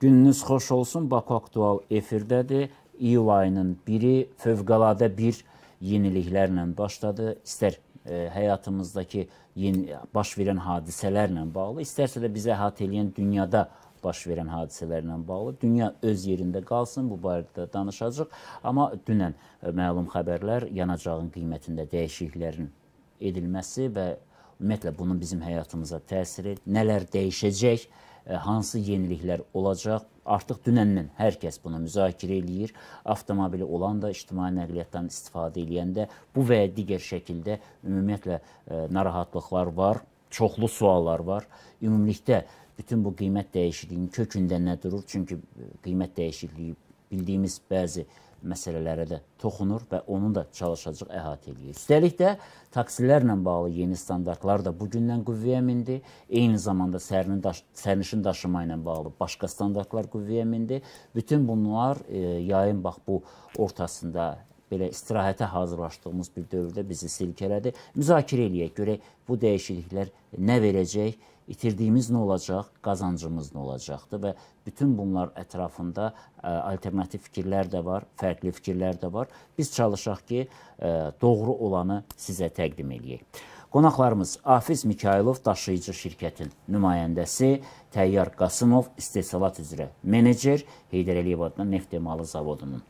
Gününüz xoş olsun. Baku Aktual efirdədir. İyul ayının biri fövqəladə bir yeniliklərlə başladı. İstər e, həyatımızdakı yeni, baş verən hadisələrlə bağlı, istərsə də bizə əhatə edən dünyada baş verən hadisələrlə bağlı. Dünya öz yerində qalsın, bu barədə danışacağıq. Amma dünən e, məlum xəbərlər yanacağın qiymətində dəyişikliklərin edilməsi və ümumiyyətlə bunun bizim həyatımıza təsiri, nələr dəyişəcək, hansı yeniliklər olacaq? Artıq dünəndən hər kəs bunu müzakirə eləyir. Avtomobili olan da ictimai nəqliyyatdan istifadə edəndə bu və ya digər şəkildə ümumiyyətlə e, narahatlıqlar var, çoxlu suallar var. Ümumilikdə bütün bu qiymət dəyişikliyinin kökündə nə durur? Çünki e, qiymət dəyişikliyi bildiyimiz bəzi məsələlərə də toxunur və onu da çalışacaq əhatə eləyir. Üstəlik də taksilərlə bağlı yeni standartlar da bu gündən qüvvəyə mindi. Eyni zamanda sərnin daş sərnişin daşıma ilə bağlı başqa standartlar qüvvəyə mindi. Bütün bunlar e, yayın bax bu ortasında belə istirahətə hazırlaşdığımız bir dövrdə bizi silkələdi. Müzakirə eləyək, görək bu dəyişikliklər nə verəcək, itirdiyimiz nə olacaq, qazancımız nə olacaqdır və bütün bunlar ətrafında ə, alternativ fikirlər də var, fərqli fikirlər də var. Biz çalışaq ki, ə, doğru olanı sizə təqdim eləyək. Qonaqlarımız Afiz Mikailov daşıyıcı şirkətin nümayəndəsi, Təyyar Qasımov istehsalat üzrə menecer, Heydər Əliyev adına neft emalı zavodunun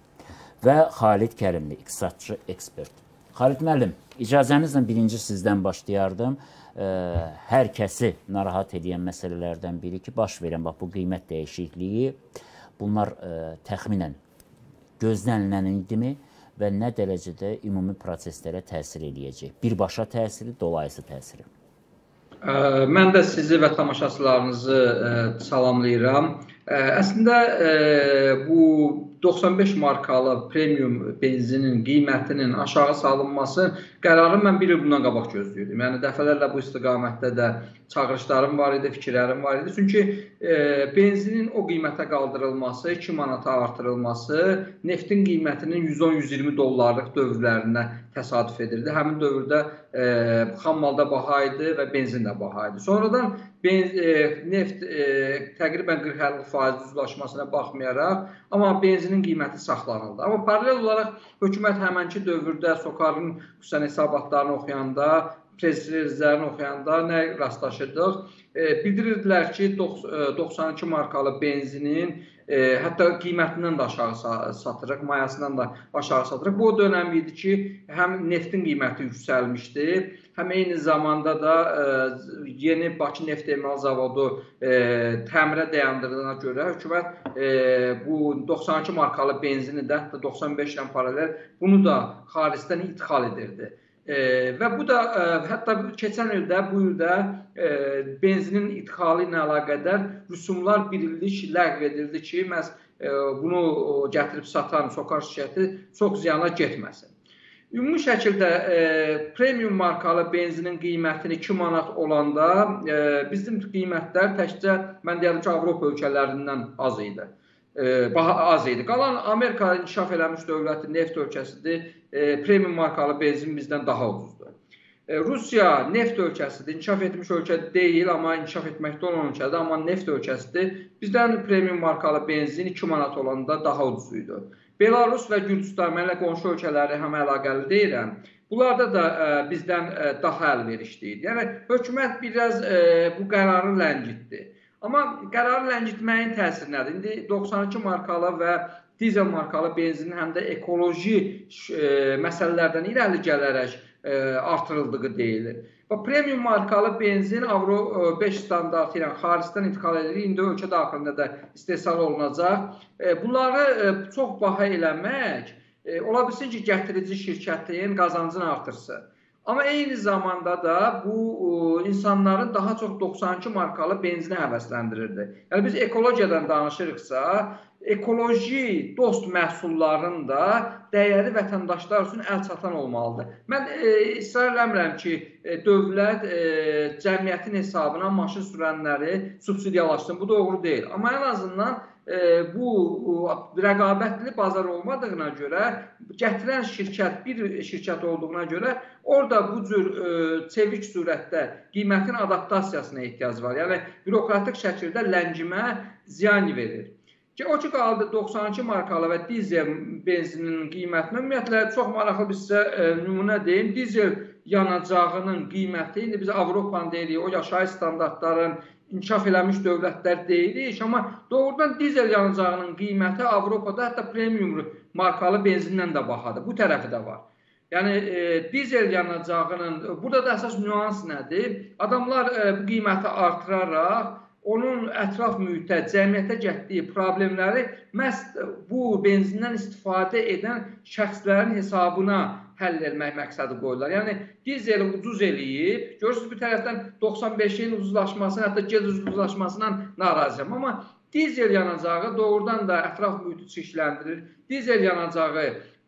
və Xalid Kərimli, iqtisadçı ekspert. Xalid müəllim, icazənizlə birinci sizdən başlayardım. Hər kəsi narahat edən məsələlərdən biri ki, baş verən bax bu qiymət dəyişikliyi bunlar təxminən gözlənilən idimi və nə dərəcədə ümumi proseslərə təsir eləyəcək? Birbaşa təsiri, dolayısı təsiri. Mən də sizi və tamaşaçılarınızı salamlayıram. Əslində bu 95 markalı premium benzinin qiymətinin aşağı salınması qərarı mən bir il bundan qabaq gözləyirdim. Yəni dəfələrlə bu istiqamətdə də çağırışlarım var idi, fikirlərim var idi. Çünki e, benzinin o qiymətə qaldırılması, 2 manata artırılması neftin qiymətinin 110-120 dollarlıq dövrlərinə təsadüf edirdi. Həmin dövrdə e, xam malda baha idi və benzin də baha idi. Sonradan benz, e, neft e, təqribən 40-50% uzlaşmasına baxmayaraq, amma benzinin qiyməti saxlanıldı. Amma paralel olaraq hökumət həmənki dövrdə SOCAR-ın xüsusən hesabatlarını oxuyanda, prezidentlərini oxuyanda nə rastlaşırdıq? E, bildirirdilər ki, 92 markalı benzinin e, hətta qiymətindən də aşağı satırıq, mayasından da aşağı satırıq. Bu o dönəm idi ki, həm neftin qiyməti yüksəlmişdi, həm eyni zamanda da e, yeni Bakı neft emal zavodu e, təmirə dayandırdığına görə hökumət e, bu 92 markalı benzini də hətta 95 ilə paralel bunu da xaricdən idxal edirdi. E, və bu da e, hətta keçən ildə, bu ildə e, benzinin idxalı ilə əlaqədar rüsumlar bir illik ləğv edildi ki, məhz e, bunu gətirib satan Sokar şirkəti çox ziyana getməsin. Ümumi şəkildə e, premium markalı benzinin qiymətini 2 manat olanda e, bizim qiymətlər təkcə mən deyirəm ki, Avropa ölkələrindən az idi e, az idi. Qalan Amerika inkişaf eləmiş dövləti, neft ölkəsidir. E, premium markalı benzin bizdən daha ucuzdur. E, Rusiya neft ölkəsidir. İnkişaf etmiş ölkə deyil, amma inkişaf etməkdə olan ölkədir, amma neft ölkəsidir. Bizdən premium markalı benzin 2 manat olanda daha ucuz idi. Belarus və Gürcüstan mənlə qonşu ölkələri həm əlaqəli deyirəm. Bunlarda da ə, e, bizdən ə, e, daha əlverişli idi. Yəni hökumət biraz ə, bu qərarı ləngitdi. Amma qərarı ləngitməyin təsiri nədir? İndi 92 markalı və dizel markalı benzinin həm də ekoloji e, məsələlərdən irəli gələrək e, artırıldığı deyilir. Və premium markalı benzin Avro 5 e, standartı ilə xaricdən idxal edilir. İndi ölkə daxilində də istehsal olunacaq. E, bunları e, çox baha eləmək e, ola bilsin ki, gətirici şirkətin qazancını artırsın. Amma eyni zamanda da bu insanların daha çox 92 markalı benzinə həvəsləndirirdi. Yəni biz ekologiyadan danışırıqsa, ekoloji dost məhsulların da dəyəri vətəndaşlar üçün əlçatan olmalıdır. Mən e, israr eləmirəm ki, e, dövlət e, cəmiyyətin hesabına maşın sürənləri subsidiyalaşsın. Bu doğru deyil. Amma ən azından bu rəqabətli bazar olmadığına görə gətirən şirkət bir şirkət olduğuna görə orada bu cür çevik surətdə qiymətin adaptasiyasına ehtiyac var. Yəni bürokratik şəkildə ləngimə ziyan verir. Ki o ki qaldı 92 markalı və dizel benzinin qiymətinə ümumiyyətlə çox maraqlı bir sizə e, nümunə deyim. Dizel yanacağının qiyməti indi biz Avropanı deyirik, o yaşayış standartların inkişaf eləmiş dövlətlər deyirik, amma doğrudan dizel yanacağının qiyməti Avropada hətta premium markalı benzindən də bahadır. Bu tərəfi də var. Yəni e, dizel yanacağının burada da əsas nüans nədir? Adamlar e, bu qiyməti artıraraq onun ətraf mühitə, cəmiyyətə gətirdiyi problemləri məhz bu benzindən istifadə edən şəxslərin hesabına həll etmək məqsədi qoyurlar. Yəni dizel ucuz eləyib, görürsüz bir tərəfdən 95-in ucuzlaşması, hətta gec ucuzlaşmasından narazıyam, amma dizel yanacağı doğrudan da ətraf mühiti çirkləndirir. Dizel yanacağı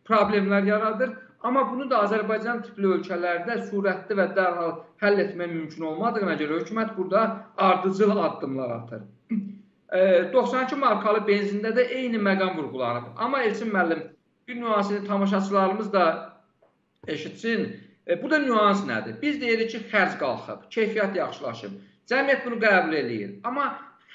problemlər yaradır. Amma bunu da Azərbaycan tipli ölkələrdə sürətli və dərhal həll etmək mümkün olmadığına görə hökumət burada ardıcıl addımlar atır. 92 markalı benzində də eyni məqam vurğulanıb. Amma Elçin müəllim bir nüansını tamaşaçılarımız da eşitsin. E, burada nüans nədir? Biz deyirik ki, xərc qalxıb, keyfiyyət yaxşılaşıb. Cəmiyyət bunu qəbul eləyir. Amma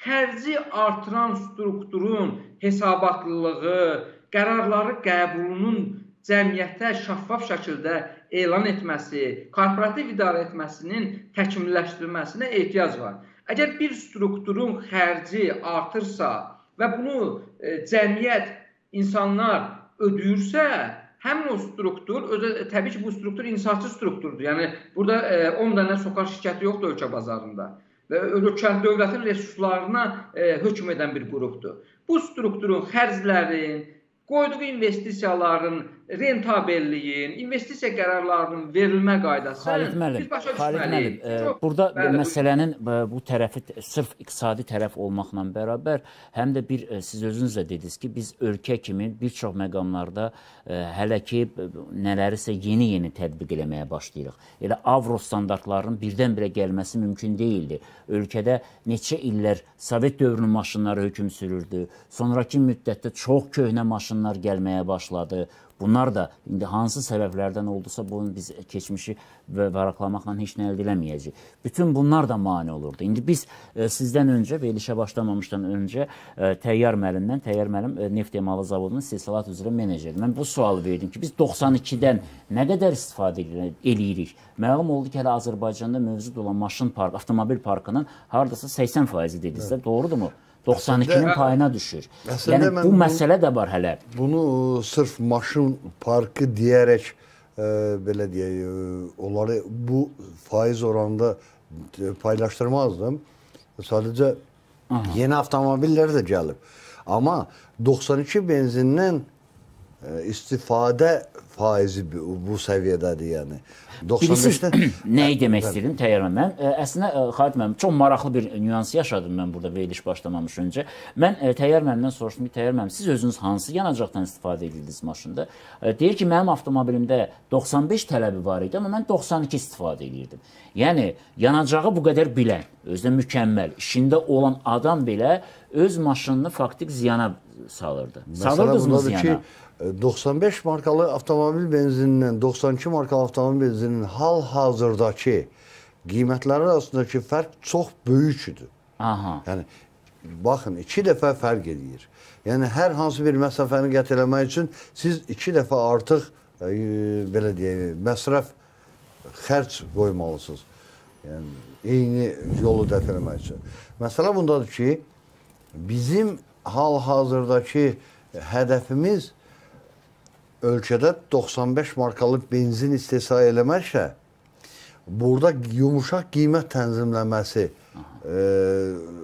xərci artıran strukturun hesabatlılığı, qərarları qəbulunun cəmiyyətə şəffaf şəkildə elan etməsi, korporativ idarə etməsinin təkmilləşdirilməsinə ehtiyac var. Əgər bir strukturun xərci artırsa və bunu e, cəmiyyət, insanlar ödəyirsə, həmin o struktur, özü, təbii ki, bu struktur insafçı strukturdur. Yəni burada e, 10 dənə sokaq şirkəti yoxdur ölkə bazarında və ölkə dövlətin resurslarına e, hökm edən bir qrupdur. Bu strukturun xərclərin, qoyduğu investisiyaların rentabelliyin, investisiya qərarlarının verilmə qaydası Xalid müəllim, Xalid müəllim, e, burada bəli, məsələnin bu, bu tərəfi sırf iqtisadi tərəf olmaqla bərabər, həm də bir e, siz özünüz də dediniz ki, biz ölkə kimi bir çox məqamlarda e, hələ ki nələrisə yeni-yeni tətbiq eləməyə başlayırıq. Elə avro standartlarının birdən-birə gəlməsi mümkün deyildi. Ölkədə neçə illər Sovet dövrünün maşınları hökm sürürdü. Sonrakı müddətdə çox köhnə maşınlar gəlməyə başladı. Bunlar da indi hansı səbəblərdən oldusa bunu biz keçmişi və varaqlamaqla heç nə əldə eləməyəcəyik. Bütün bunlar da mane olurdu. İndi biz e, sizdən öncə verilişə başlamamışdan öncə e, Təyyar müəllimdən, Təyyar müəllim e, neft emalı zavodunun istehsalat üzrə meneceri. Mən bu sualı verdim ki, biz 92-dən nə qədər istifadə eləyirik? Məlum oldu ki, hələ Azərbaycanda mövcud olan maşın park, avtomobil parkının hardasa 80% dedinizsə, doğrudurmu? 92-nin payına düşür. Yəni bu məsələ də var hələ. Bunu ə, sırf maşın parkı deyərək ə, e, belə deyək, e, onları bu faiz oranında e, paylaşdırmazdım. Sadəcə Aha. yeni avtomobillər də gəlib. Amma 92 benzindən istifadə faizi bu, səviyyədədir, yəni. 95-də nəyi demək istəyirdim Təyyarəm mən? Əslində Xalid müəllim çox maraqlı bir nüans yaşadım mən burada veriliş başlamamış öncə. Mən Təyyar müəllimdən soruşdum ki, Təyyar müəllim siz özünüz hansı yanacaqdan istifadə edirdiniz maşında? Deyir ki, mənim avtomobilimdə 95 tələbi var idi, amma mən 92 istifadə edirdim. Yəni yanacağı bu qədər bilən, özdə mükəmməl, işində olan adam belə öz maşınını faktik ziyana salırdı. Salırdınızmı ziyana? Ki, 95 markalı avtomobil benzinindən 92 markalı avtomobil benzinin hal-hazırdakı qiymətləri arasındakı fərq çox böyükdür. Aha. Yəni baxın, 2 dəfə fərq edir. Yəni hər hansı bir məsafəni qət eləmək üçün siz 2 dəfə artıq e, belə deyək, məsrəf xərc qoymalısınız. Yəni eyni yolu dəf eləmək üçün. Məsələ bundadır ki, bizim hal-hazırdakı hədəfimiz ölkədə 95 markalıq benzin istehsal eləməklə burada yumuşaq qiymət tənzimləməsi e,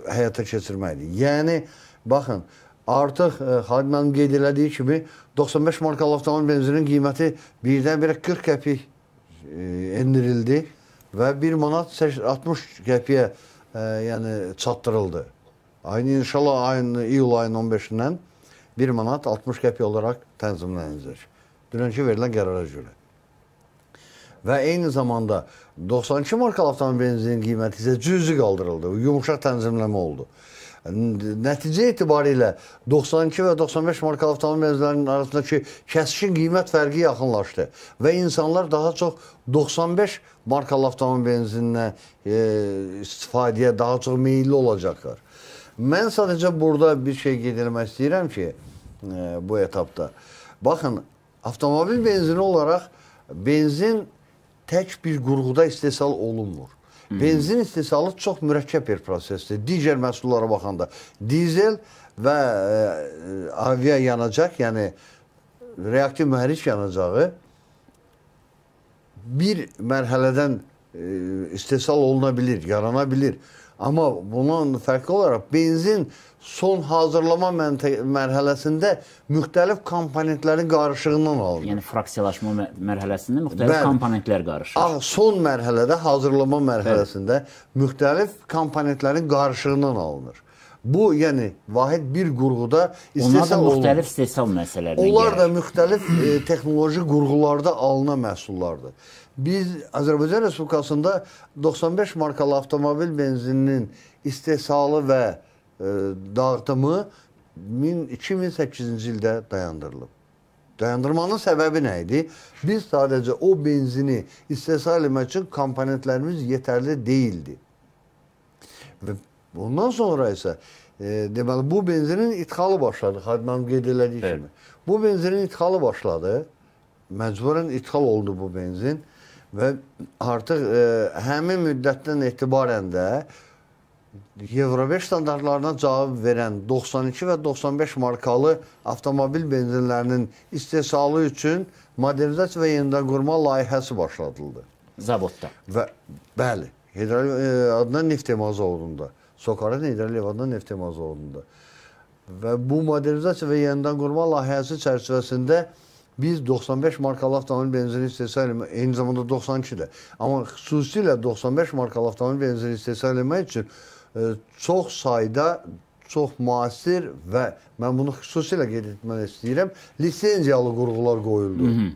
həyata keçirməkdir. Yəni baxın, artıq e, Xalid müəllim qeyd elədiyi kimi 95 markalı avtomobil benzinin qiyməti birdən-birə 40 qəpik e, endirildi və 1 manat 60 qəpiyə e, yəni çatdırıldı. Ayın inşallah ayın iyul ayının 15-dən 1 manat 60 qəpik olaraq tənzimlənəcək. Dünənki verilən qərara görə. Və eyni zamanda 92 markalı avtomobil benzinin qiyməti isə cüzi qaldırıldı. Yumuşaq tənzimləmə oldu. Nəticə etibarilə 92 və 95 markalı avtomobil benzinlərinin arasındakı kəskin qiymət fərqi yaxınlaşdı və insanlar daha çox 95 markalı avtomobil benzininə e, istifadəyə daha çox meyilli olacaqlar. Mən sadəcə burada bir şey qeyd etmək istəyirəm ki, bu etapda. Baxın, avtomobil benzini olaraq benzin tək bir qurğuda istehsal olunmur. Benzin istehsalı çox mürəkkəb bir prosesdir. Digər məhsullara baxanda dizel və e, avia yanacaq, yəni reaktiv mühərrik yanacağı bir mərhələdən e, istehsal oluna bilir, yarana bilir. Amma bunun fərqli olaraq benzin son hazırlama mərhələsində müxtəlif komponentlərin qarışığından alınır. Yəni fraksiyalaşma mə- mərhələsində müxtəlif Bəli. komponentlər qarışır. Ah, son mərhələdə hazırlama mərhələsində müxtəlif komponentlərin qarışığından alınır. Bu, yəni vahid bir qurğuda istehsal olunur. müxtəlif istehsal müəssisələrinə Onlar da müxtəlif e, texnoloji qurğularda alınan məhsullardır. Biz Azərbaycan Respublikasında 95 markalı avtomobil benzininin istehsalı və e, dağıtımı 1000 2008-ci ildə dayandırılıb. Dayandırmanın səbəbi nə idi? Biz sadəcə o benzini istehsal etmək üçün komponentlərimiz yetərli deyildi. Və bundan sonra isə e, deməli bu benzinin idxalı başladı. Xadiməm qeyd elədiyi kimi. Bu benzinin idxalı başladı. Məcburən idxal oldu bu benzin və artıq e, həmin müddətdən etibarən də Euro 5 standartlarına cavab verən 92 və 95 markalı avtomobil benzinlərinin istehsalı üçün modernizasiya və yenidən qurma layihəsi başladıldı. Zavodda. Və bəli, Hidral e, adına neft emalı zavodunda, Sokarın Hidral adına neft emalı zavodunda. Və bu modernizasiya və yenidən qurma layihəsi çərçivəsində biz 95 markalı avtomobil benzini istehsal etmək, eyni zamanda 92-də. Amma xüsusilə 95 markalı avtomobil benzini istehsal etmək üçün e, çox sayda çox müasir və mən bunu xüsusilə qeyd etmək istəyirəm, lisenziyalı qurğular qoyuldu. Hı -hı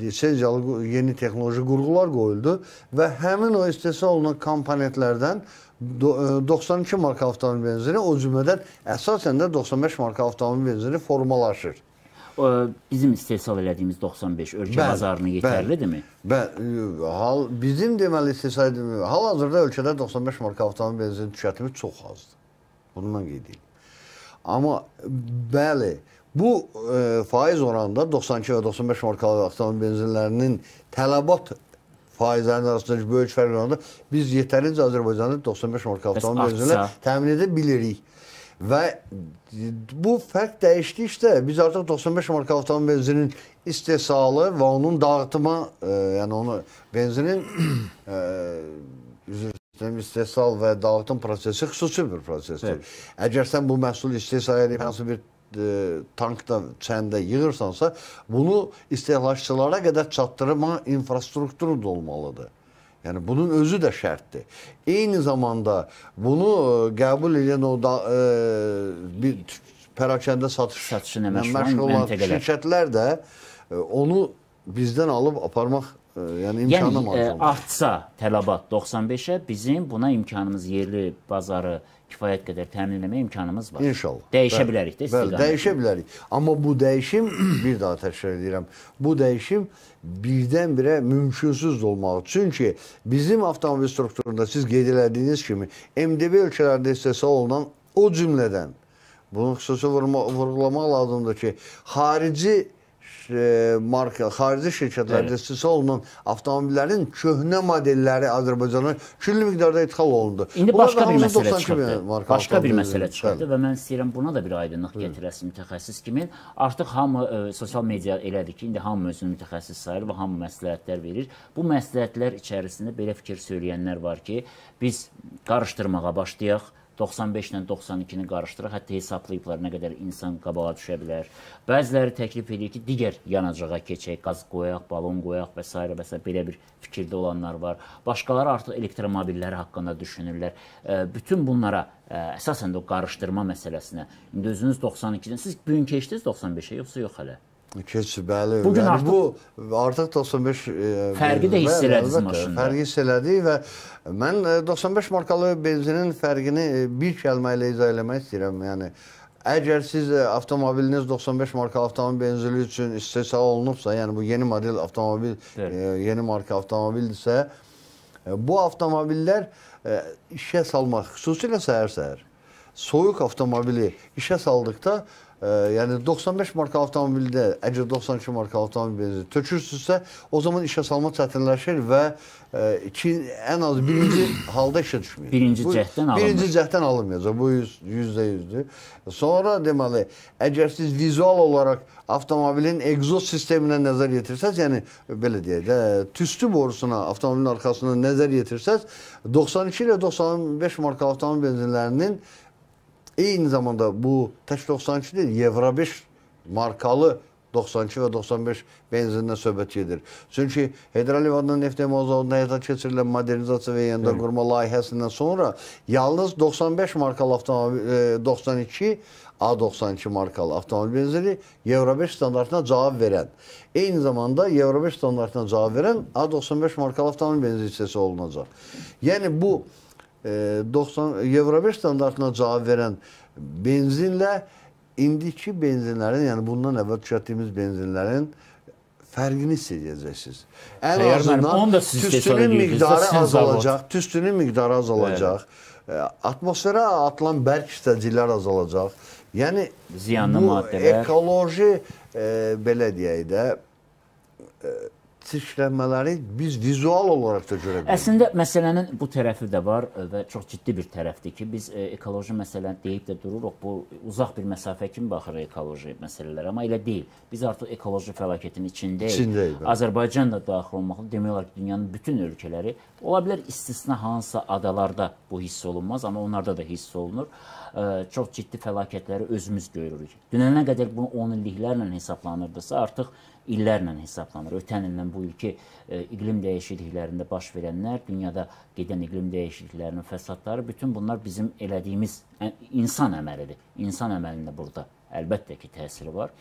lisenziyalı yeni texnoloji qurğular qoyuldu və həmin o istehsal olunan komponentlərdən do- e, 92 marka avtomobil benzini o cümlədən əsasən də 95 marka avtomobil benzini formalaşır. Bizim istehsal elədiyimiz 95 ölkə Bəli, bazarına bəli. yetərlidirmi? Və e, hal bizim deməli istehsal edilmir. Hal-hazırda ölkədə 95 marka avtomobil benzini tükətimi çox azdır. Bunu mən qeyd edim. Amma bəli, bu e, faiz oranında 92 və 95 markalı avtomobil benzinlərinin tələbat faizlərinin arasındakı böyük fərq oranında biz yetərincə Azərbaycanda 95 marka avtomobil artsa? benzinlər təmin edə bilirik. Və bu fərq dəyişdikcə biz artıq 95 marka avtomobil benzinin istehsalı və onun dağıtımı, e, yəni onu benzinin e, istehsal və dağıtım prosesi xüsusi bir prosesdir. Bəli. Əgər sən bu məhsulu istehsal edib hansı bir e, tankda, çəndə yığırsansa, bunu istehlakçılara qədər çatdırma infrastrukturu da olmalıdır. Yəni bunun özü də şərtdir. Eyni zamanda bunu e, qəbul edən o da e, bir pərakəndə satış Satışı ilə ilə məşğul olan şirkətlər də e, onu bizdən alıb aparmaq e, yəni imkanı Yəni e, artsa tələbat 95-ə bizim buna imkanımız yerli bazarı kifayət qədər təmin etmə imkanımız var. İnşallah. Dəyişə Bəli, bilərik də Bəli, istiqamətini. dəyişə bilərik. Amma bu dəyişim bir daha təkrar edirəm. Bu dəyişim birdən-birə mümkünsüz olmalı. Çünki bizim avtomobil strukturunda siz qeyd elədiyiniz kimi MDB ölkələrində istehsal olunan o cümlədən bunu xüsusi vurma, vurğulamaq lazımdır ki, xarici e, marka, xarici şirkətlərdə Bəli. istehsal olunan avtomobillərin köhnə modelləri Azərbaycana külli miqdarda idxal olundu. İndi Bunlar başqa bir məsələ 92 çıxırdı. Başqa bir məsələ çıxırdı və mən istəyirəm buna da bir aydınlıq gətirəsin mütəxəssis kimi. Artıq hamı ə, sosial media elədir ki, indi hamı özünü mütəxəssis sayır və hamı məsləhətlər verir. Bu məsləhətlər içərisində belə fikir söyləyənlər var ki, biz qarışdırmağa başlayaq. 95 ilə 92-ni qarışdıraq, hətta hesablayıblar nə qədər insan qabağa düşə bilər. Bəziləri təklif edir ki, digər yanacağa keçək, qaz qoyaq, balon qoyaq və s. və s. belə bir fikirdə olanlar var. Başqaları artıq elektromobilləri haqqında düşünürlər. Bütün bunlara əsasən də o qarışdırma məsələsinə. İndi özünüz 92-dən siz bu gün keçdiniz 95-ə yoxsa yox hələ? Keç, bəli. Bu gün yəni artıq- bu artıq 95 e, Fərqi də hiss elədiniz maşında. Fərqi hiss elədi və mən e, 95 markalı benzinin fərqini e, bir kəlmə ilə izah eləmək istəyirəm. Yəni əgər siz e, avtomobiliniz 95 marka avtomobil benzini üçün istehsal olunubsa, yəni bu yeni model avtomobil, e, yeni marka avtomobildirsə, e, bu avtomobillər e, işə salmaq, xüsusilə səhər-səhər soyuq avtomobili işə saldıqda e, yəni 95 marka avtomobildə əgər 92 marka avtomobil benzin tökürsünüzsə, o zaman işə salma çətinləşir və e, iki ən az birinci halda işə düşmür. Birinci Bu- cəhddən alınmır. Birinci cəhddən alınmayacaq. Bu yüz- yüzdə yüzdür. Sonra deməli, əgər siz vizual olaraq avtomobilin egzoz sisteminə nəzər yetirsəz, yəni belə deyək də, tüstü borusuna, avtomobilin arxasına nəzər yetirsəz, 92 ilə 95 marka avtomobil benzinlərinin eyni zamanda bu tək 92 deyil, Euro 5 markalı 92 və 95 benzindən söhbət gedir. Çünki Heydər Əliyev neft demo zavodunda həyata keçirilən modernizasiya və yenidən qurma layihəsindən sonra yalnız 95 markalı avtomobil e, 92 A92 markalı avtomobil benzini Euro 5 standartına cavab verən, eyni zamanda Euro 5 standartına cavab verən A95 markalı avtomobil benzin hissəsi olunacaq. Yəni bu e, 90 Euro 5 standartına cavab verən benzinlə indiki benzinlərin, yəni bundan əvvəl tükətdiyimiz benzinlərin fərqini hiss edəcəksiniz. Ən Xeyr, azından tüstünün miqdarı azalacaq, tüstünün miqdarı azalacaq. E, Atmosferə atılan bərk hissəciklər azalacaq. Yəni Ziyanlı maddələr. ekoloji e, belə deyək də e, çirklənmələri biz vizual olaraq da görə bilərik. Əslində məsələnin bu tərəfi də var və çox ciddi bir tərəfdir ki, biz e, ekoloji məsələni deyib də dururuq. Bu uzaq bir məsafə kimi baxırıq ekoloji məsələlərə, amma elə deyil. Biz artıq ekoloji fəlakətin içindəyik. İçindəyik. Azərbaycan da daxil olmaqla demək olar ki, dünyanın bütün ölkələri ola bilər istisna hansısa adalarda bu hiss olunmaz, amma onlarda da hiss olunur. E, Çox ciddi fəlakətləri özümüz görürük. Dünənə qədər bu 10 illiklərlə hesablanırdısa, artıq illərlə hesablanır. Ötən illə bu ilki e, iqlim dəyişikliklərində baş verənlər, dünyada gedən iqlim dəyişikliklərinin fəsadları, bütün bunlar bizim elədiyimiz ə, insan əməlidir. İnsan əməlində burada əlbəttə ki, təsiri var.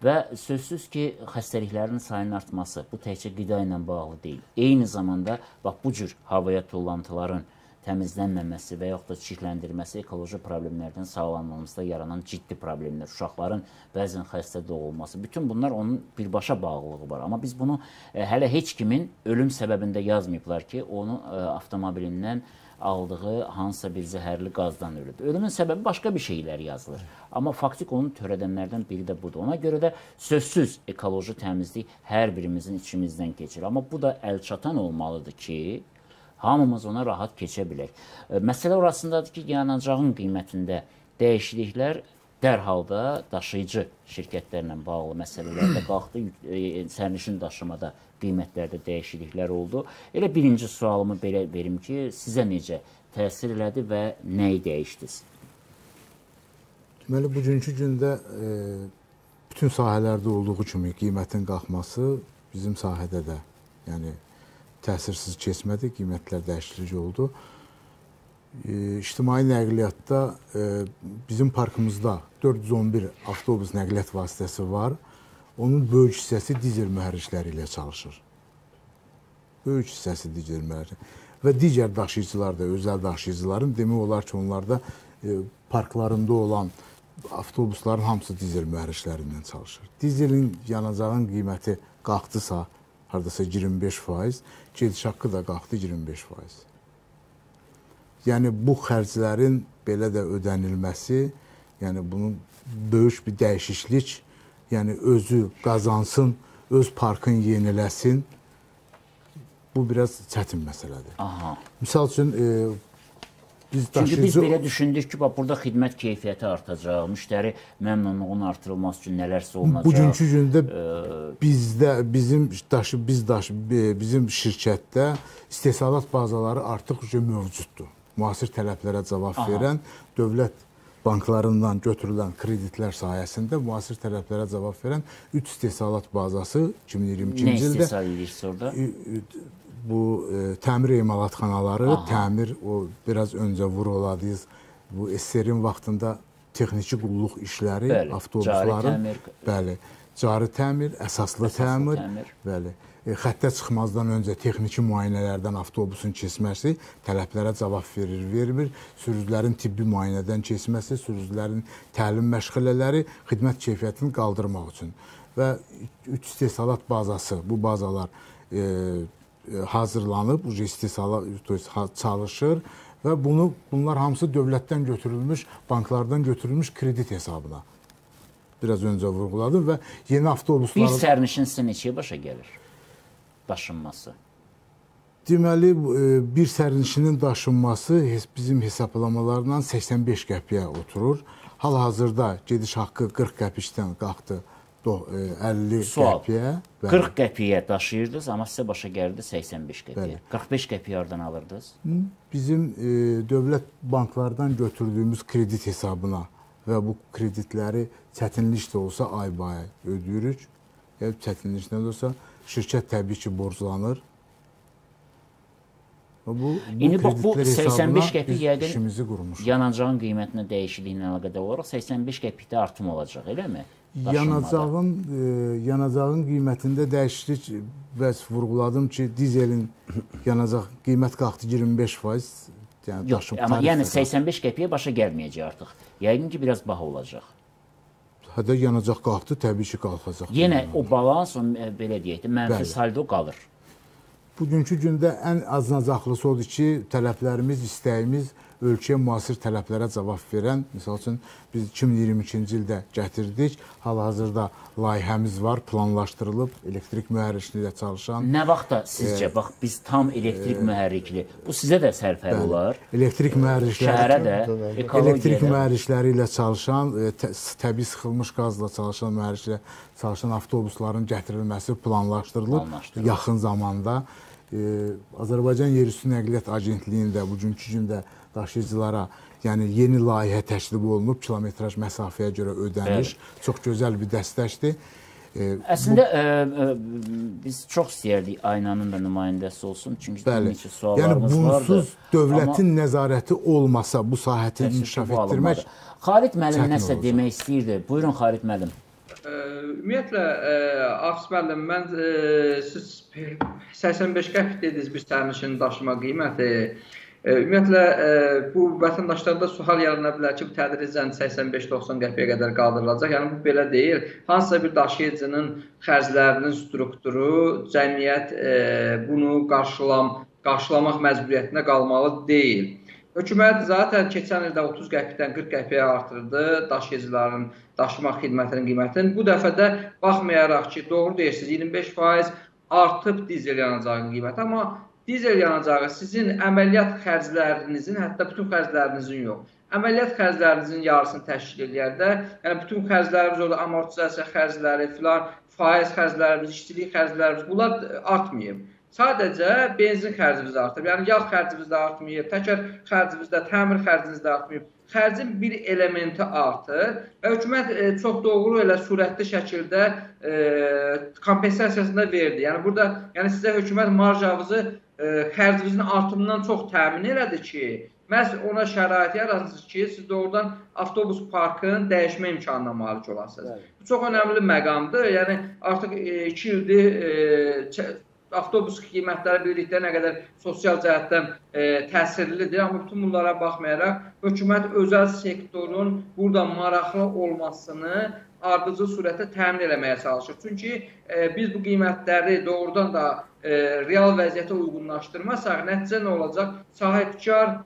Və sözsüz ki, xəstəliklərin sayının artması bu təkcə qida ilə bağlı deyil. Eyni zamanda bax bu cür havaya tullantıların təmizlənməməsi və yaxud da çirkləndirməsi ekoloji problemlərdən sağlamlığımızda yaranan ciddi problemlər, uşaqların bəzən xəstə doğulması, bütün bunlar onun birbaşa bağlılığı var. Amma biz bunu e, hələ heç kimin ölüm səbəbində yazmayıblar ki, onu e, avtomobilindən aldığı hansısa bir zəhərli qazdan ölüb. Ölümün səbəbi başqa bir şeylər yazılır. Amma faktik onu törədənlərdən biri də budur. Ona görə də sözsüz ekoloji təmizlik hər birimizin içimizdən keçir. Amma bu da əlçatan olmalıdır ki, hamımız ona rahat keçə bilək. E, Məsələ orasındadır ki, yanacağın qiymətində dəyişikliklər dərhal da daşıyıcı şirkətlərlə bağlı məsələlərdə qalxdı, e, sərnişin daşımada qiymətlərdə dəyişikliklər oldu. Elə birinci sualımı belə verim ki, sizə necə təsir elədi və nəyi dəyişdiniz? Deməli bugünkü gündə e, bütün sahələrdə olduğu kimi qiymətin qalxması bizim sahədə də, yəni təsirsiz keçmədi, qiymətlər dəyişiklik oldu. E, ictimai nəqliyyatda e, bizim parkımızda 411 avtobus nəqliyyat vasitəsi var. Onun böyük hissəsi dizel mühərrikləri ilə çalışır. Böyük hissəsi dizel mühərrik və digər daşıyıcılar da, özəl daşıyıcıların demək olar ki, onlarda e, parklarında olan avtobusların hamısı dizel mühərriklərindən çalışır. Dizelin yanacağın qiyməti qalxdısa, hardasa 25%, gediş haqqı da qalxdı 25%. Yəni bu xərclərin belə də ödənilməsi, yəni bunun böyük bir dəyişiklik, yəni özü qazansın, öz parkın yeniləsin. Bu biraz çətin məsələdir. Aha. Misal üçün e, biz Çünki biz daşıyıcı belə düşündük ki, bax burada xidmət keyfiyyəti artacaq, müştəri məmnunluğunun artırılması üçün nələrsə olunacaq. bugünkü gündə bizdə bizim daşı biz daşı bi- bizim şirkətdə istehsalat bazaları artıq mövcuddur. Müasir tələblərə cavab Aha. verən dövlət banklarından götürülən kreditlər sayəsində müasir tələblərə cavab verən 3 istehsalat bazası Nə 2022-ci ildə istehsal edirsiniz orada? Bu e, təmir emalatxanaları, Aha. təmir o biraz öncə vurğuladığınız bu SSR-in vaxtında texniki qulluq işləri, Bəli, avtobusların, cari təmir. bəli, cari təmir, əsaslı, Əsaslı təmir, təmir. bəli. E, xəttə çıxmazdan öncə texniki müayinələrdən avtobusun keçməsi tələblərə cavab verir, vermir. Sürücülərin tibbi müayinədən keçməsi, sürücülərin təlim məşğələləri xidmət keyfiyyətini qaldırmaq üçün və üç istehsalat bazası, bu bazalar e, E, hazırlanıb, uca istehsala çalışır və bunu bunlar hamısı dövlətdən götürülmüş, banklardan götürülmüş kredit hesabına. Biraz öncə vurğuladım və yeni avtobuslar Bir sərnişin sizə neçəyə başa gəlir? Daşınması. Deməli, e, bir sərnişinin daşınması bizim hesablamalarla 85 qəpiyə oturur. Hal-hazırda gediş haqqı 40 qəpikdən qalxdı 50 Sual. qəpiyə. Bəli. 40 qəpiyə daşıyırdınız, amma sizə başa gəldi 85 qəpiyə. Bəli. 45 qəpiyə hardan alırdınız? Bizim e, dövlət banklardan götürdüyümüz kredit hesabına və bu kreditləri çətinlik də olsa ay-bay ödəyirik. Ya çətinlik nə olsa şirkət təbii ki borclanır. Bu, bu İndi bax bu kreditlər 85 hesabına qəpik yəqin yanacağın qiymətinə dəyişikliyinə əlaqədar olaraq 85 qəpikdə artım olacaq, eləmi? Daşınmada. Yanacağın e, yanacağın qiymətində dəyişiklik bəs vurğuladım ki, dizelin yanacaq qiymət qalxdı 25%. Yəni Yox, amma yəni hesabı. 85 qəpiyə başa gəlməyəcək artıq. Yəqin ki, biraz baha olacaq. Hədə yanacaq qalxdı, təbii ki, qalxacaq. Yenə o balans e, belə deyək də mənfi saldo qalır. Bugünkü gündə ən azacaqlısı odur ki, tələblərimiz, istəyimiz ölkəyə müasir tələblərə cavab verən, məsəl üçün biz 2022-ci ildə gətirdik. Hal-hazırda layihəmiz var, planlaşdırılıb, elektrik mühərrikliyi ilə çalışan. Nə vaxtda sizcə bax biz tam elektrik mühərrikli. Bu sizə də sərfəli olar. Elektrik mühərrikləri Şəhərə də, elektrik mühərrikləri ilə çalışan, e, tə- təbii sıxılmış qazla çalışan mühərriklə çalışan avtobusların gətirilməsi planlaşdırılıb Planlaşdırılıb. yaxın zamanda. E, Azərbaycan Yerüstü Nəqliyyat Agentliyində bugünkü gündə daşıyıcılara yəni yeni layihə təklif olunub, kilometraj məsafəyə görə ödəniş çox gözəl bir dəstəkdir. E, Əslində ə, ə, biz çox istəyərdik aynanın da nümayəndəsi olsun. Çünki Bəli. neçə Yəni suallarımız vardı. bunsuz dövlətin nəzarəti olmasa bu sahəni inkişaf bu etdirmək Xalid müəllim nəsə olacaq. demək istəyirdi. Buyurun Xalid müəllim. Ə, Ümumiyyətlə ə, Afis müəllim, mən ə, siz 85 qəpik dediniz bir sərnişinin daşıma qiyməti. Ə, Ümumiyyətlə ə, bu vətəndaşlarda sual yarana bilər ki, bu tədricən 85-90 qəpiyə qədər qaldırılacaq. Yəni bu belə deyil. Hansısa bir daşıyıcının xərclərinin strukturu cəmiyyət ə, bunu qarşılam qarşılamaq məcburiyyətində qalmalı deyil. Hökumət zaten keçən ildə 30 qəpikdən 40 qəpiyə artırdı daşıyıcıların daşıma xidmətinin qiymətini. Bu dəfə də baxmayaraq ki, doğru deyirsiniz, 25% artıb dizel yanacağının qiyməti, amma dizel yanacağı sizin əməliyyat xərclərinizin, hətta bütün xərclərinizin yox, əməliyyat xərclərinizin yarısını təşkil edir də. Yəni bütün xərclərimiz orada amortizasiya xərcləri, filan, faiz xərclərimiz, işçilik xərclərimiz bunlar artmayıb. Sadəcə benzin xərcimiz artıb. Yəni yağ xərcimiz də artmayıb, təkər xərcimiz də, təmir xərcimiz də artmayıb. Xərcin bir elementi artır və hökumət e, çox doğru elə sürətli şəkildə e, kompensasiyasını da verdi. Yəni burada yəni sizə hökumət marjavızı e, xərcinizin artımından çox təmin elədi ki, məhz ona şərait yaratsın ki, siz doğrudan avtobus parkının dəyişmə imkanına malik olasınız. Bu çox önəmli məqamdır. Yəni artıq 2 ildir e, avtobus qiymətləri birlikdə nə qədər sosial cəhətdən e, təsirlidir, amma bütün bunlara baxmayaraq hökumət özəl sektorun burada maraqlı olmasını ardıcıl surətdə təmin eləməyə çalışır. Çünki e, biz bu qiymətləri doğrudan da e, real vəziyyətə uyğunlaşdırmasaq, nəticə nə olacaq? Sahibkar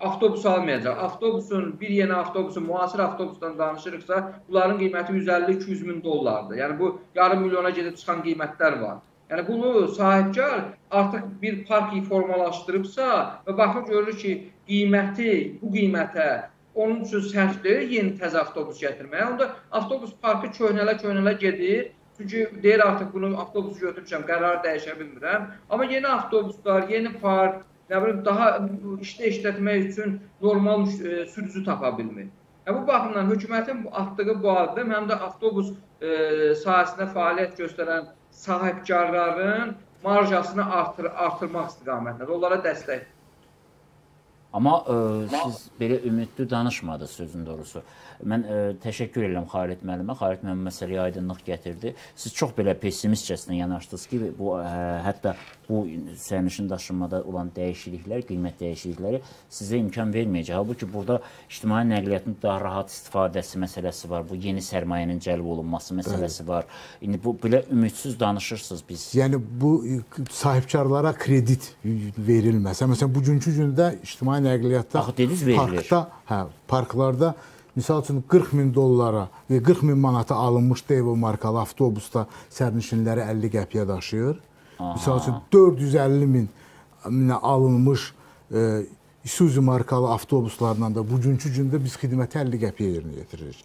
avtobus almayacaq. Avtobusun bir yeni avtobusun, müasir avtobusdan danışırıqsa, bunların qiyməti 150-200 min dollardır. Yəni bu yarım milyona gedib çıxan qiymətlər var. Yəni bunu sahibkar artıq bir park formalaşdırıbsa və baxıb görür ki, qiyməti bu qiymətə onun üçün sərfdir yeni təzə avtobus gətirməyə. Onda avtobus parkı köhnələ-köhnələ gedir. Çünki deyir artıq bunu avtobusu götürmüşəm, qərar dəyişə bilmirəm. Amma yeni avtobuslar, yeni park, nə bilim daha işdə işlətmək üçün normal e, sürücü tapa bilmir. Yəni bu baxımdan hökumətin atdığı bu addım həm də avtobus e, sahəsində fəaliyyət göstərən sahibkarların marjasını artır artırmaq istiqamətində onlara dəstək Amma ə, siz belə ümidli danışmadınız sözün doğrusu. Mən ə, təşəkkür edirəm Xalid müəllimə. Xalid müəllim məsələyə aydınlıq gətirdi. Siz çox belə pessimistcəsinə yanaşdınız ki, bu ə, hətta bu sərnişin daşınmada olan dəyişikliklər, qiymət dəyişiklikləri sizə imkan verməyəcək. Halbuki burada ictimai nəqliyyatın daha rahat istifadəsi məsələsi var. Bu yeni sərmayənin cəlb olunması məsələsi var. İndi bu belə ümidsiz danışırsınız biz. Yəni bu e, sahibkarlara kredit verilməsə, məsələn bugünkü gündə ictimai nəqliyyatda Axı dediniz, verilir. parkda, hə, parklarda misal üçün 40 min dollara və 40 min manata alınmış Devo markalı avtobusda sərnişinləri 50 qəpiyə daşıyır. Misal üçün 450 min minə alınmış e, Isuzu markalı avtobuslarla da bugünkü gündə biz xidməti 50 qəpiyə yerinə yetiririk.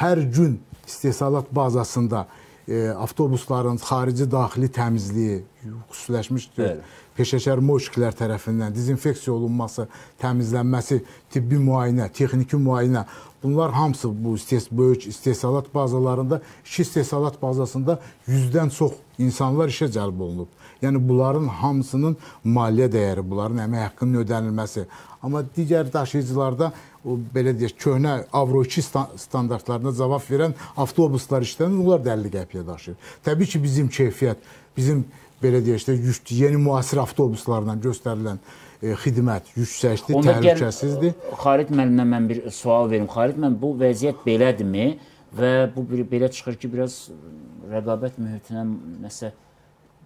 Hər gün istehsalat bazasında e, avtobusların xarici daxili təmizliyi xüsusiləşmiş Bəli. Peşəkar moşiklər tərəfindən dezinfeksiya olunması, təmizlənməsi, tibbi müayinə, texniki müayinə bunlar hamısı bu istes böyük istehsalat bazalarında, iki istehsalat bazasında 100-dən çox insanlar işə cəlb olunub. Yəni bunların hamısının maliyyə dəyəri, bunların əmək haqqının ödənilməsi. Amma digər daşıyıcılarda o belə deyək, köhnə Avro 2 sta- standartlarına cavab verən avtobuslar işlənir, onlar da 50 qəpiyə daşıyır. Təbii ki, bizim keyfiyyət, bizim belə deyək də yüksək yeni müasir avtobuslarla göstərilən e, xidmət yüksəkdir, Onda gəl təhlükəsizdir. Xalit müəllimdən mən bir sual verim. Xalit müəllim bu vəziyyət belədirmi və bu bir, belə çıxır ki, biraz rəqabət mühitinə nəsə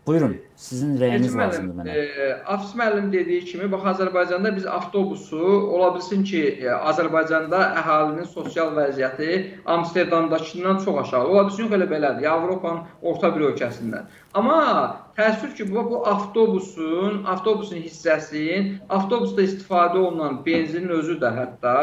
Buyurun, sizin rəyiniz müəllim, lazımdır mənə. e, Afis müəllim dediyi kimi, bax Azərbaycanda biz avtobusu ola bilsin ki, e, Azərbaycanda əhalinin sosial vəziyyəti Amsterdamdakından çox aşağı. Ola bilsin ki, elə belədir, Avropanın orta bir ölkəsindən. Amma təəssüf ki, bu, bu avtobusun, avtobusun hissəsinin, avtobusda istifadə olunan benzinin özü də hətta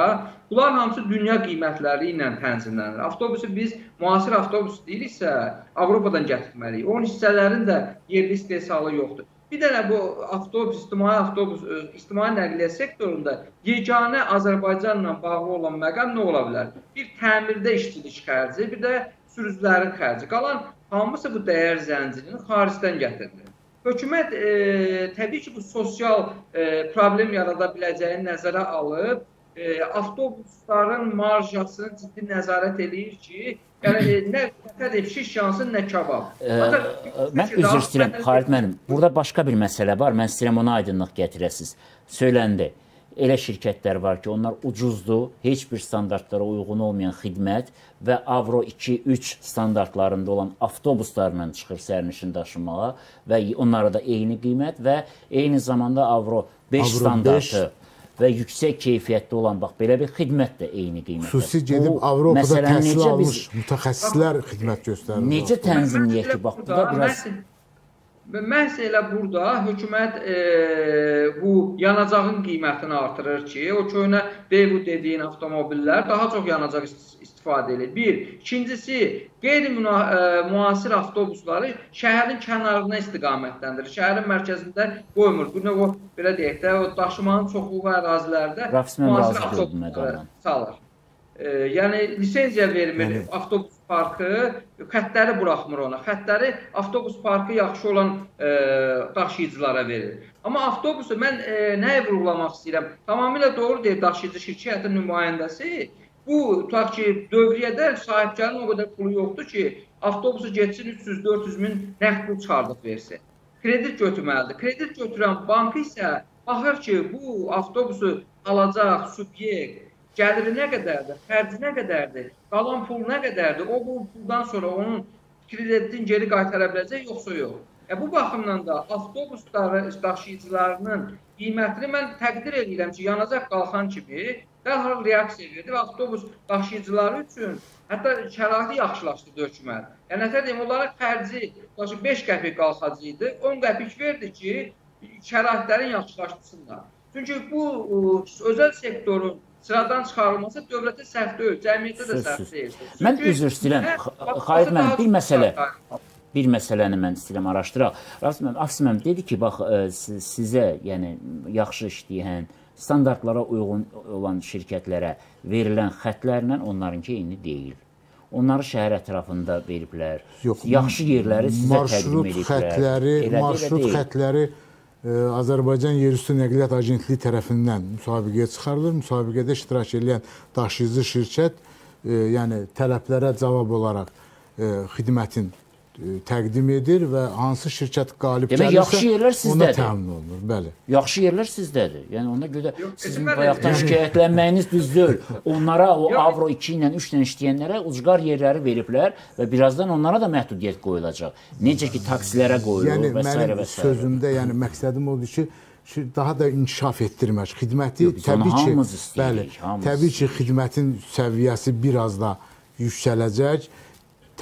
bunların hamısı dünya qiymətləri ilə tənzimlənir. Avtobusu biz müasir avtobus deyiriksə, Avropadan gətirməliyik. Onun hissələrinin də yerli istehsalı yoxdur. Bir dənə bu avtobus, ictimai avtobus, ictimai nəqliyyat sektorunda yeganə Azərbaycanla bağlı olan məqam nə ola bilər? Bir təmirdə işçilik xərci, bir də sürücülərin xərci. Qalan hamısı bu dəyər zəncirinin xaricdən gətirilir. Hökumət e, təbii ki, bu sosial e, problem yarada biləcəyini nəzərə alıb, e, avtobusların marjasını ciddi nəzarət eləyir ki, yəni e, nə qədər şiş yansın, nə kabab. Ə, Fakat ə, Mən üzr istəyirəm Xalit müəllim. Burada başqa bir məsələ var. Mən istəyirəm ona aydınlıq gətirəsiz. Söyləndi. Elə şirkətlər var ki, onlar ucuzdur, heç bir standartlara uyğun olmayan xidmət və Avro 2-3 standartlarında olan avtobuslarla çıxır sərnişin daşımağa və onlara da eyni qiymət və eyni zamanda Avro 5 Avro standartı və yüksək keyfiyyətli olan bax belə bir xidmət də eyni qiymətdə. Xüsusi gedib Avropada təhsil necə almış biz- mütəxəssislər xidmət göstərir. Necə tənzimləyək ki, bax bu da biraz məhz elə burada hökumət e, bu yanacağın qiymətini artırır ki, o köhnə Daewoo dediyin avtomobillər daha çox yanacaq ist- istifadə edir. Bir, ikincisi qeyri-müasir avtobusları şəhərin kənarına istiqamətləndirir. Şəhərin mərkəzində qoymur. Bu növ o belə deyək də, o daşımanın çoxluğu ərazilərdə müasir avtobusları salır. E, yəni lisenziya vermir Yəni- avtobus parkı, xəttləri buraxmır ona. Xəttləri avtobus parkı yaxşı olan e, daşıyıcılara verir. Amma avtobusu mən e, nəyə vurğulamaq istəyirəm? Tamamilə doğru deyir daşıyıcı şirkətin nümayəndəsi. Bu tutaq ki, dövriyyədə sahibkarın o qədər pulu yoxdur ki, avtobusu getsin 300-400 min nəqd pul çıxardıb versin. Kredit götürməlidir. Kredit götürən bank isə baxır ki, bu avtobusu alacaq subyekt gəliri nə qədərdir, xərci nə qədərdir, qalan pul nə qədərdir, o bu puldan sonra onun kreditin geri qaytara biləcək yoxsa yox. E, bu baxımdan da avtobusları daşıyıcılarının qiymətini mən təqdir edirəm ki, yanacaq qalxan kimi dərhal reaksiya verdi və avtobus daşıyıcıları üçün hətta şəraiti yaxşılaşdırdı hökumət. Yəni nətər deyim, onların xərci daşı 5 qəpik qalxacaqdı, 10 qəpik verdi ki, şəraitlərin yaxşılaşdırsınlar. Çünki bu özəl sektorun sıradan çıxarılması dövlətə səhv deyil, cəmiyyətə də səhv deyil. Mən üzr istəyirəm. Xa- baxması Xalit müəllim, daha bir məsələ. bir məsələni mən istəyirəm araşdıraq. Rasim Afsiməm dedi ki, bax ə, si- sizə, yəni yaxşı işləyən, standartlara uyğun olan şirkətlərə verilən xətlərlə onlarınki eyni deyil. Onları şəhər ətrafında veriblər. Yox, yaxşı yerləri sizə təqdim marşrut ediblər. xətləri, Elədir, elə marşrut xətləri e, Azərbaycan Yerüstü Nəqliyyat Agentliyi tərəfindən müsabiqəyə çıxarılır. Müsabiqədə iştirak edən daşıyıcı şirkət e, yəni tələblərə cavab olaraq e, xidmətin təqdim edir və hansı şirkət qalib Demək, gəlirsə yaxşı yerlər ona təmin olunur. Bəli. Yaxşı yerlər sizdədir. Yəni ona görə Yox, sizin bayaqdan şikayətlənməyiniz düz deyil. Onlara o Yox. Avro 2 ilə 3 ilə işləyənlərə ucqar yerləri veriblər və birazdan onlara da məhdudiyyət qoyulacaq. Necə ki taksilərə qoyulur Yəni və s. mənim və s. sözümdə, yəni məqsədim odur ki, daha da inkişaf etdirmək, xidməti Yox, təbii ki, istəyirik, bəli, hamımız təbii ki, xidmətin səviyyəsi biraz da yüksələcək,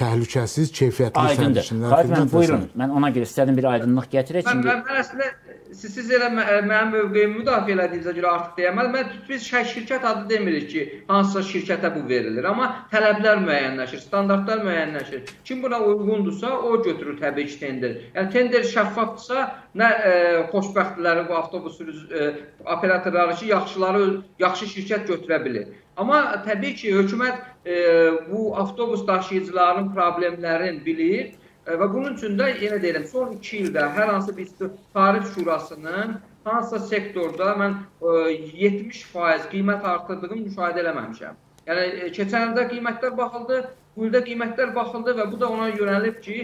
təhlükəsiz, keyfiyyətli Aydındır. sərnişinlər Xahiş edirəm, xidmət buyurun. Mən ona görə istədim bir aydınlıq gətirək. Mən, mən, mən əslində siz, siz elə mə- mənim mövqeyimi müdafiə elədiyinizə görə artıq deyəməz. Mən biz şirkət adı demirik ki, hansısa şirkətə bu verilir, amma tələblər müəyyənləşir, standartlar müəyyənləşir. Kim buna uyğundursa, o götürür təbii ki, tender. Yəni tender şəffafdırsa, nə e, xoşbəxtləri bu avtobus e, operatorları ki, yaxşıları yaxşı şirkət götürə bilir. Amma təbii ki, hökumət e, bu avtobus daşıyıcılarının problemlərini bilir E, Və bunun üçün də yenə deyirəm, son 2 ildə hər hansı bir tarif şurasının hansısa sektorda mən e, 70% qiymət artırdığını müşahidə eləməmişəm. Yəni e, keçən ildə qiymətlər baxıldı, bu ildə qiymətlər baxıldı və bu da ona yönəlib ki,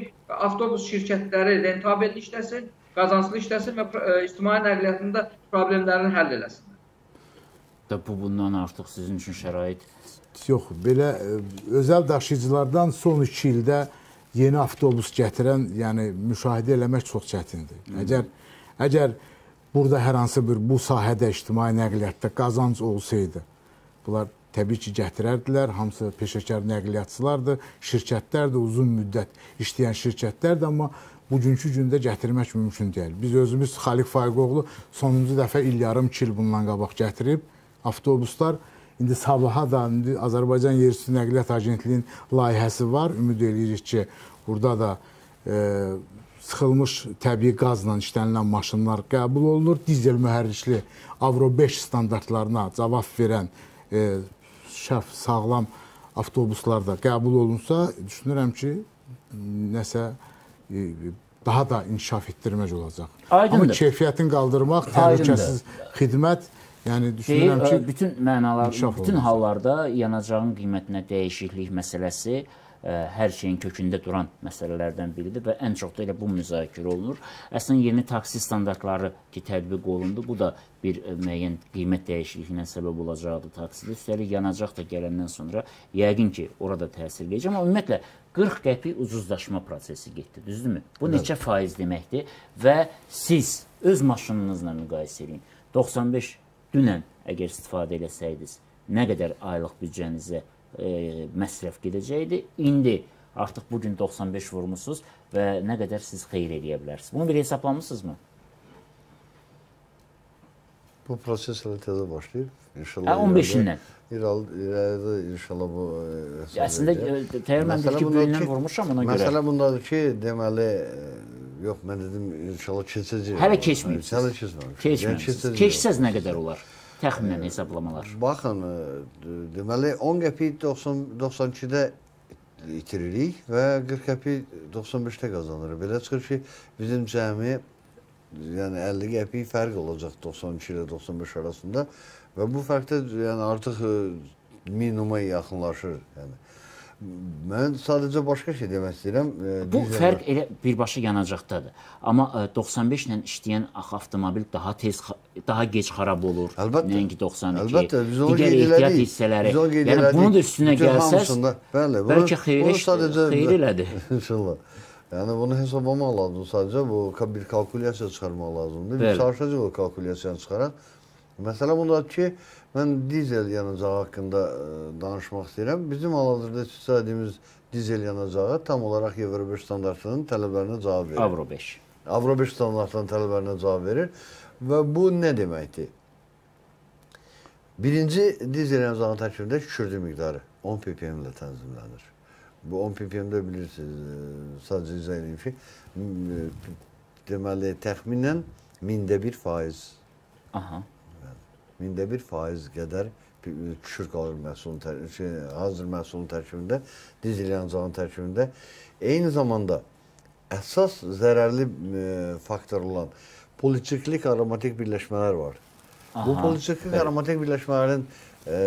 avtobus şirkətləri rentabel işləsin, qazanclı işləsin və e, ictimai nəqliyyatında problemlərini həll eləsin. da bu bundan artıq sizin üçün şərait Yox, belə özəl daşıyıcılardan son 2 ildə yeni avtobus gətirən, yəni müşahidə eləmək çox çətindir. Əgər əgər burada hər hansı bir bu sahədə ictimai nəqliyyatda qazanc olsaydı, bunlar təbii ki, gətirərdilər. Hamısı peşəkar nəqliyyatçılardır, şirkətlərdir, uzun müddət işləyən şirkətlərdir, amma bugünkü gündə gətirmək mümkün deyil. Biz özümüz Xaliq Faiqoğlu sonuncu dəfə il yarım 2 il bundan qabaq gətirib avtobuslar İndi sabaha da indi Azərbaycan Yerüstü Nəqliyyat Agentliyinin layihəsi var. Ümid edirik ki, burada da e, sıxılmış təbii qazla işlənilən maşınlar qəbul olunur. Dizel mühərrikli Avro 5 standartlarına cavab verən e, şəf, sağlam avtobuslar da qəbul olunsa, düşünürəm ki, nəsə e, daha da inkişaf etdirmək olacaq. Aydındır. Amma keyfiyyətin qaldırmaq, təhlükəsiz xidmət, yəni düşünürəm ki, bütün mənalar, bütün olunacaq. hallarda yanacağın qiymətinə dəyişiklik məsələsi ə, hər şeyin kökündə duran məsələlərdən biridir və ən çox da elə bu müzakirə olunur. Əslində yeni taksi standartları ki tətbiq olundu, bu da bir ə, müəyyən qiymət dəyişikliyinə səbəb olacaqdı taksidə. Üstəlik yanacaq da gələndən sonra yəqin ki, orada təsir edəcək, amma ümumiyyətlə 40 qəpik ucuzlaşma prosesi getdi, düzdürmü? Bu neçə faiz deməkdir və siz öz maşınınızla müqayisə edin. 95 dünən əgər istifadə eləsəydiniz, nə qədər aylıq büdcənizə e, məsrəf gedəcəkdi. İndi artıq bu gün 95 vurmusunuz və nə qədər siz xeyir eləyə bilərsiniz. Bunu bir hesablamısınızmı? Bu proses hələ təzə başlayır. İnşallah. Hə, 15-dən. İrəli irəlidə inşallah bu e, hesab Əslində e, Məsələ ki, bu ki, vurmuşam ona görə. Məsələ bundadır ki, deməli e, yox mən dedim inşallah keçəcək. Hələ keçməyib. Hələ keçməmiş. Keçməmisiniz. Keçsəz nə qədər olar? Təxminən hesablamalar. Baxın, e, deməli 10 qəpik 90 92-də itiririk və 40 qəpik 95-də qazanırıq. Belə çıxır ki, bizim cəmi yəni 50 qəpik fərq olacaq 92 ilə 95 arasında və bu fərq də yəni artıq e, minimuma yaxınlaşır. Yəni mən sadəcə başqa şey demək istəyirəm. E, Bu dizel- fərq elə birbaşa yanacaqdadır. Amma ə, 95 ilə işləyən ax avtomobil daha tez daha gec xarab olur. Əlbəttə. Nəinki 92. Əlbəttə, biz onu qeyd elədik. hissələri. Biz onu qeyd Yəni elədik. bunun da üstünə gəlsəz, bəli, bunu- bəlkə xeyir sadəcə- xeyir elədi. İnşallah. Yəni bunu hesablamaq lazımdır sadəcə. Bu bir kalkulyasiya çıxarmaq lazımdır. Biz çalışacağıq o kalkulyasiyanı çıxaraq. Məsələ bundadır ki, mən dizel yanacağı haqqında ə, danışmaq istəyirəm. Bizim hal-hazırda istifadədiyimiz dizel yanacağı tam olaraq Euro 5 standartının tələblərinə cavab verir. Avro 5. Avro 5 standartlarının tələblərinə cavab verir və bu nə deməkdir? Birinci dizel yanacağının tərkibində kükürdü miqdarı 10 ppm ilə tənzimlənir. Bu 10 ppm-də bilirsiniz, e, sadəcə izah edeyim ki, e, deməli təxminən mində bir faiz, Aha. Mində bir faiz qədər kükür qalır məhsulun şey, hazır məhsulun tərkibində, dizel yanacağının tərkibində. Eyni zamanda əsas zərərli e, faktor olan poliçiklik aromatik birləşmələr var. Bu Aha, poliçiklik bəli. aromatik birləşmələrin e,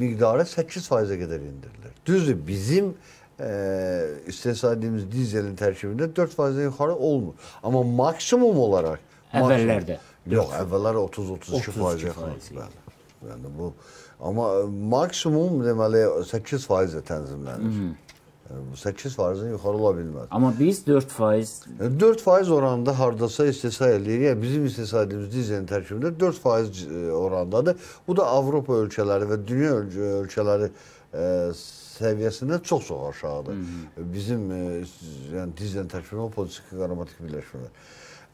miqdarı 8%-ə qədər endirilir. Düzdür, bizim e, istehsal etdiyimiz dizelin tərkibində 4%-dən yuxarı olmur. Amma maksimum olaraq Əvvəllərdə. Yox, əvvəllər 30-32 faiz 32% yaxın. Bəli. Yəni bu amma e, maksimum deməli 8 faizə tənzimlənir. Yəni bu 8%-dən yuxarı ola bilməz. Amma biz 4% 4% oranında hardasa istehsal edirik. Yəni bizim istehsal etdiyimiz dizelin tərkibində 4% e, orandadır. Bu da Avropa ölkələri və dünya öl- ölkələri e, səviyyəsindən çox-çox aşağıdır. Bizim e, yəni dizelin tərkibində polisik aromatik birləşmələr.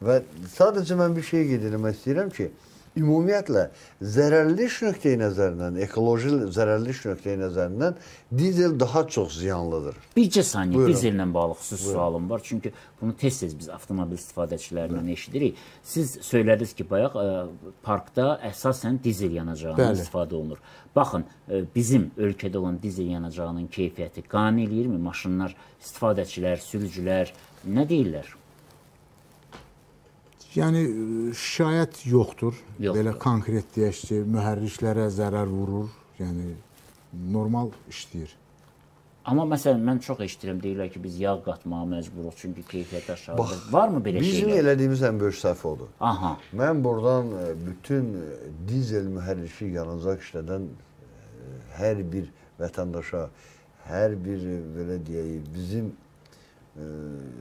Və sadəcə mən bir şey qeyd etmək istəyirəm ki, ümumiyyətlə zərərlilik nöqteyi nəzərindən, ekoloji zərərlilik nöqteyi nəzərindən dizel daha çox ziyanlıdır. Bircə saniyə Buyurun. dizellə bağlı xüsusi sualım var. Çünki bunu tez-tez biz avtomobil istifadəçilərindən eşidirik. Siz söylədiniz ki, bayaq ə, parkda əsasən dizel yanacağından Bəli. istifadə olunur. Baxın, ə, bizim ölkədə olan dizel yanacağının keyfiyyəti qane eləyirmi? Maşınlar, istifadəçilər, sürücülər nə deyirlər? Yəni şikayət yoxdur. Yoxdur. Belə konkret deyək ki, mühərriklərə zərər vurur. Yəni normal işləyir. Amma məsələn mən çox eşidirəm deyirlər ki, biz yağ qatmağa məcburuq çünki keyfiyyəti aşağıdır. Varmı belə Bizim şeylər? elədiyimiz ən böyük səhv odur. Aha. Mən buradan e, bütün dizel mühərriki yanacaq işlədən hər bir vətəndaşa, hər bir belə deyək, bizim e,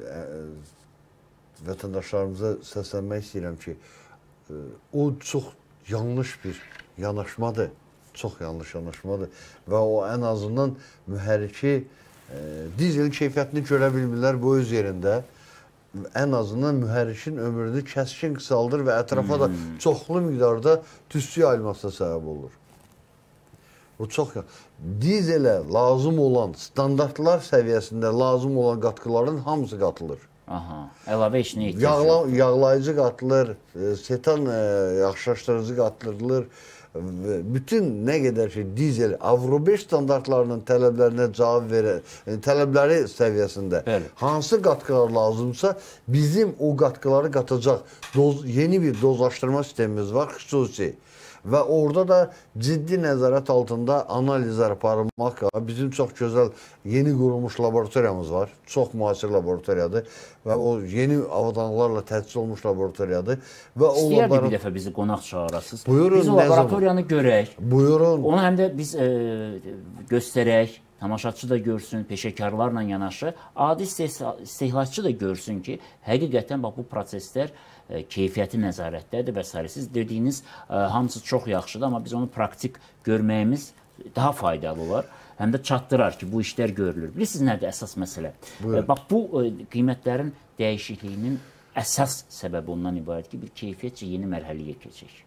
ə, vətəndaşlarımıza səslənmək istəyirəm ki, e, o çox yanlış bir yanaşmadır. Çox yanlış yanaşmadır və o ən azından mühərriki e, dizelin keyfiyyətini görə bilmirlər bu öz yerində ən azından mühərrikin ömrünü kəskin qısaldır və ətrafa da çoxlu miqdarda tüstü yayılmasına səbəb olur. Bu çox dizelə lazım olan standartlar səviyyəsində lazım olan qatqıların hamısı qatılır. Aha. Əlavə heç nə ehtiyac. Yağla, yağlayıcı qatılır, e, setan e, yaxşılaşdırıcı qatılır. Bütün nə qədər ki dizel Avro 5 standartlarının tələblərinə cavab verə, e, tələbləri səviyyəsində Bəli. hansı qatqılar lazımsa bizim o qatqıları qatacaq doz, yeni bir dozlaşdırma sistemimiz var xüsusi. Və orada da ciddi nəzarət altında analizlər aparılmaq, bizim çox gözəl yeni qurulmuş laboratoriyamız var. Çox müasir laboratoriyadır və o yeni avadanlıqlarla təchiz olmuş laboratoriyadır və o İstəyərdik bir laboratoriya dəfə bizi qonaq çağırasınız. Buyurun, Biz o laboratoriyanı görək. Buyurun. Onu həm də biz e, göstərək, tamaşaçı da görsün, peşəkarlarla yanaşı, adi istehlakçı da görsün ki, həqiqətən bax bu proseslər keyfiyyəti nəzarətdədir və s. Siz dediyiniz e, hamısı çox yaxşıdır, amma biz onu praktik görməyimiz daha faydalı olar. Həm də çatdırar ki, bu işlər görülür. Bilirsiniz nədir əsas məsələ? E, bax bu e, qiymətlərin dəyişikliyinin əsas səbəbi ondan ibarət ki, bir keyfiyyətcə yeni mərhələyə keçək.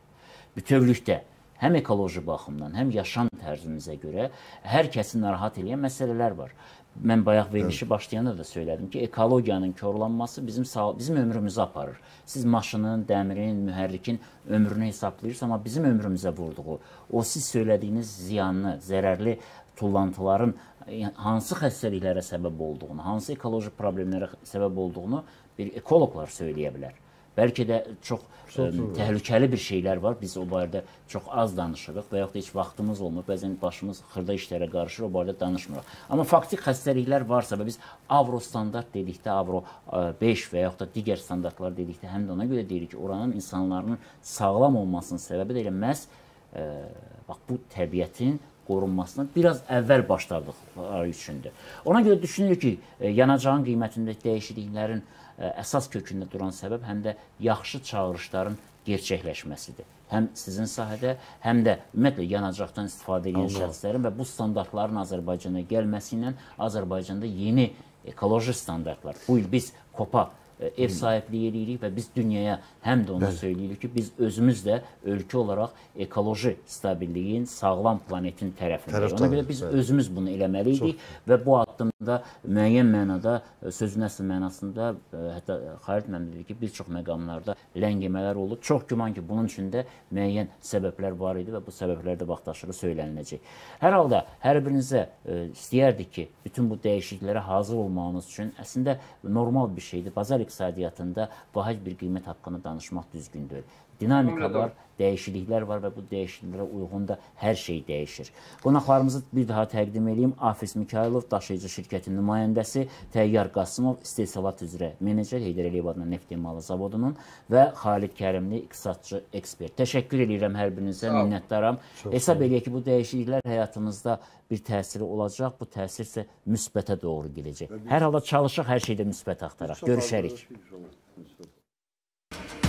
Bütövlükdə həm ekoloji baxımdan, həm yaşam tərzimizə görə hər kəsi narahat edən məsələlər var. Mən bayaq verilişi başlayanda da söylədim ki, ekologiyanın korlanması bizim sağ, bizim ömrümüzü aparır. Siz maşının, dəmirin, mühərrikin ömrünü hesablayırsınız, amma bizim ömrümüzə vurduğu, o siz söylədiyiniz ziyanlı, zərərli tullantıların hansı xəstəliklərə səbəb olduğunu, hansı ekoloji problemlərə səbəb olduğunu bir ekoloqlar söyləyə bilər. Bəlkə də çox ə, təhlükəli bir şeylər var. Biz o barədə çox az danışırıq və yaxud da heç vaxtımız olmur. Bəzən başımız xırda işlərə qarışır, o barədə danışmırıq. Amma faktik xəstəliklər varsa və biz avro standart dedikdə, avro ə, 5 və yaxud da digər standartlar dedikdə həm də ona görə deyirik ki, oranın insanların sağlam olmasının səbəbi də elə məhz ə, bax bu təbiətin qorunmasına biraz əvvəl başladıqları üçündür. Ona görə düşünürük ki, e, yanacağın qiymətində dəyişikliklərin e, əsas kökündə duran səbəb həm də yaxşı çağırışların gerçəkləşməsidir. Həm sizin sahədə, həm də ümumiyyətlə yanacaqdan istifadə edən şəxslərin və bu standartların Azərbaycana gəlməsi ilə Azərbaycanda yeni ekoloji standartlar. Bu il biz COP-a e, ev sahibliyi eləyirik və biz dünyaya həm də onu söyləyirik ki, biz özümüz də ölkə olaraq ekoloji stabilliyin, sağlam planetin tərəfindəyik. Ona görə biz Tərəfdarıyıq, özümüz bunu eləməliydik və bu addımda müəyyən mənada e, sözün əsl mənasında e, hətta Xalit müəllim dedi ki, bir çox məqamlarda ləngimələr oldu. Çox güman ki, bunun üçün də müəyyən səbəblər var idi və bu səbəblər də vaxtaşırı söyləniləcək. Hər halda hər birinizə e, istəyərdik ki, bütün bu dəyişikliklərə hazır olmağınız üçün əslində normal bir şeydir. Bazar iqtisadiyyatında vahid bir qiymət haqqında danışmaq düzgün deyil. Dinamika var, dəyişikliklər var və bu dəyişikliklərə uyğun da hər şey dəyişir. Qonaqlarımızı bir daha təqdim edeyim. Afis Mikayılov, daşıyıcı şirkətin nümayəndəsi, Təyyar Qasımov, istehsalat üzrə menecer Heydər Əliyev adına neft emalı zavodunun və Xalid Kərimli, iqtisadçı ekspert. Təşəkkür edirəm hər birinizə, minnətdaram. Hesab eləyək ki, bu dəyişikliklər həyatımızda bir təsiri olacaq. Bu təsir isə müsbətə doğru gedəcək. Hər halda çalışaq, hər şeydə müsbət axtaraq. Görüşərik. Çox